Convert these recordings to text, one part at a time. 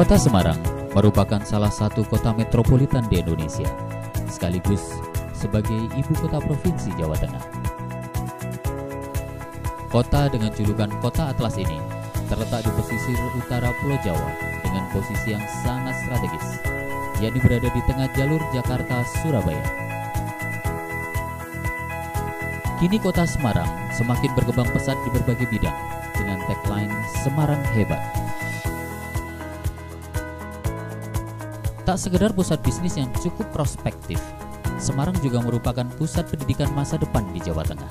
Kota Semarang merupakan salah satu kota metropolitan di Indonesia, sekaligus sebagai ibu kota provinsi Jawa Tengah. Kota dengan julukan Kota Atlas ini terletak di pesisir utara Pulau Jawa dengan posisi yang sangat strategis, yakni berada di tengah jalur Jakarta-Surabaya. Kini kota Semarang semakin berkembang pesat di berbagai bidang dengan tagline Semarang Hebat. Tak sekedar pusat bisnis yang cukup prospektif, Semarang juga merupakan pusat pendidikan masa depan di Jawa Tengah.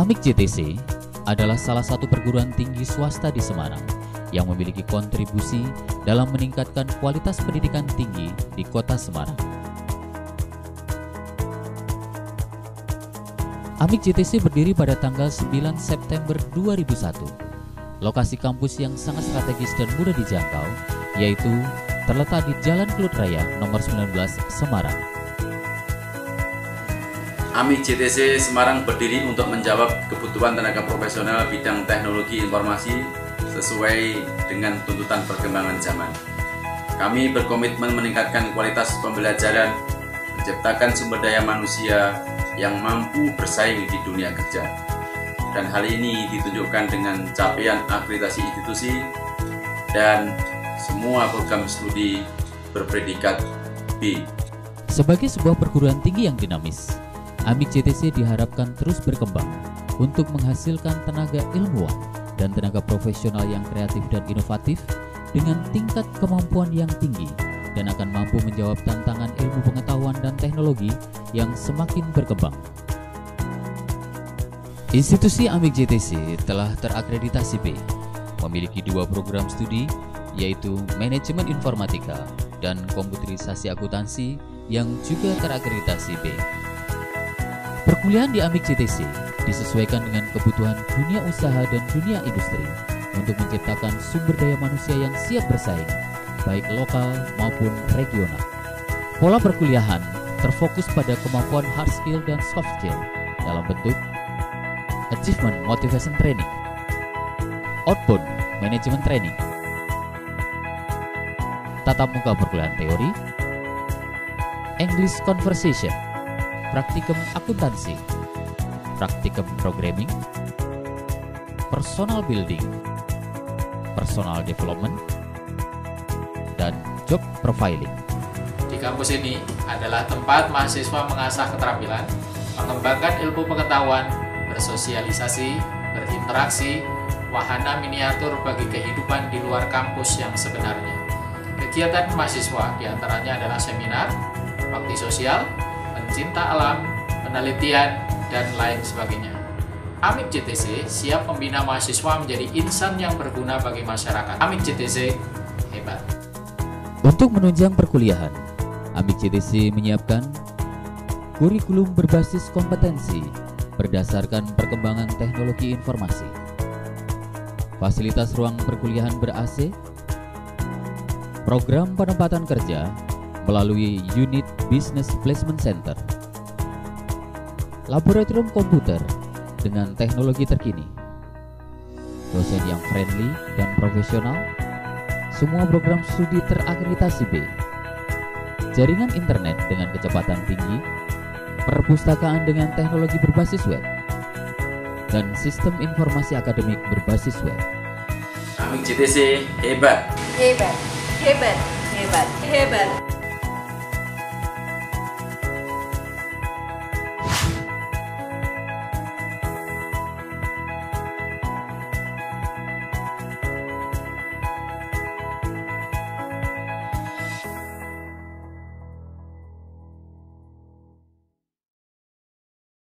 Amik JTC adalah salah satu perguruan tinggi swasta di Semarang yang memiliki kontribusi dalam meningkatkan kualitas pendidikan tinggi di kota Semarang. Amik JTC berdiri pada tanggal 9 September 2001. Lokasi kampus yang sangat strategis dan mudah dijangkau, yaitu terletak di Jalan Klut Raya nomor 19 Semarang. AMI JTC Semarang berdiri untuk menjawab kebutuhan tenaga profesional bidang teknologi informasi sesuai dengan tuntutan perkembangan zaman. Kami berkomitmen meningkatkan kualitas pembelajaran, menciptakan sumber daya manusia yang mampu bersaing di dunia kerja. Dan hal ini ditunjukkan dengan capaian akreditasi institusi dan semua program studi berpredikat B. Sebagai sebuah perguruan tinggi yang dinamis, Amik JTC diharapkan terus berkembang untuk menghasilkan tenaga ilmuwan dan tenaga profesional yang kreatif dan inovatif dengan tingkat kemampuan yang tinggi dan akan mampu menjawab tantangan ilmu pengetahuan dan teknologi yang semakin berkembang. Institusi Amik JTC telah terakreditasi B, memiliki dua program studi yaitu Manajemen Informatika dan Komputerisasi Akuntansi yang juga terakreditasi B. Perkuliahan di Amik CTC disesuaikan dengan kebutuhan dunia usaha dan dunia industri untuk menciptakan sumber daya manusia yang siap bersaing, baik lokal maupun regional. Pola perkuliahan terfokus pada kemampuan hard skill dan soft skill dalam bentuk Achievement Motivation Training, Outbound Management Training, tatap muka perkuliahan teori, English Conversation, praktikum akuntansi, praktikum programming, personal building, personal development, dan job profiling. Di kampus ini adalah tempat mahasiswa mengasah keterampilan, mengembangkan ilmu pengetahuan, bersosialisasi, berinteraksi, wahana miniatur bagi kehidupan di luar kampus yang sebenarnya. Kegiatan mahasiswa di antaranya adalah seminar, bakti sosial, pencinta alam, penelitian, dan lain sebagainya. Amik JTC siap membina mahasiswa menjadi insan yang berguna bagi masyarakat. Amik JTC hebat. Untuk menunjang perkuliahan, Amik JTC menyiapkan kurikulum berbasis kompetensi berdasarkan perkembangan teknologi informasi. Fasilitas ruang perkuliahan ber-AC, program penempatan kerja melalui unit Business Placement Center. Laboratorium komputer dengan teknologi terkini. Dosen yang friendly dan profesional. Semua program studi terakreditasi B. Jaringan internet dengan kecepatan tinggi. Perpustakaan dengan teknologi berbasis web. Dan sistem informasi akademik berbasis web. AMIK JTC hebat. Hebat, hebat, hebat, hebat.